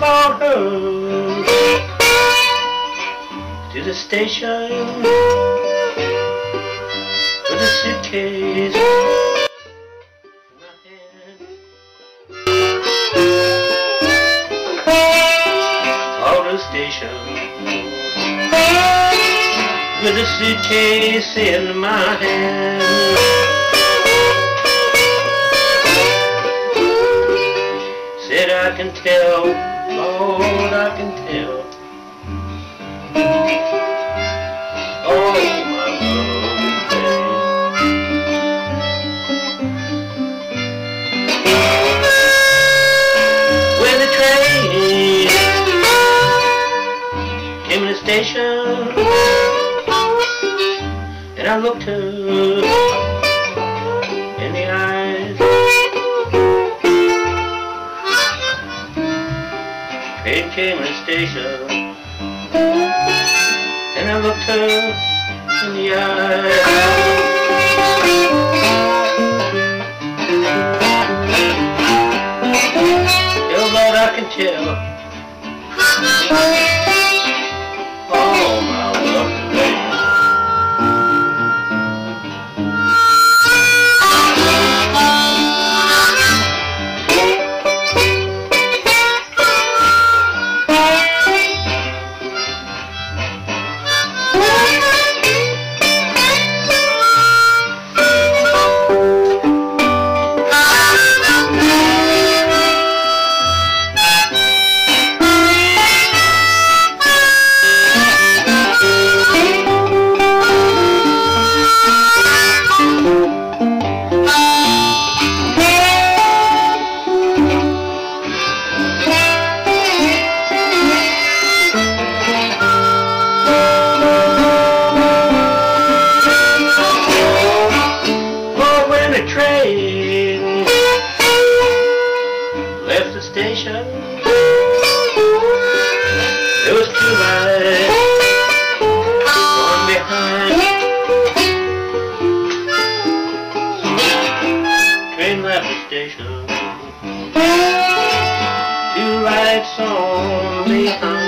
her to the station with a suitcase in my hand. Called the station with a suitcase in my hand. Station, and I looked her in the eyes. Train came the station, and I looked her in the eyes. Tell Lord I can tell. Station, lights on behind.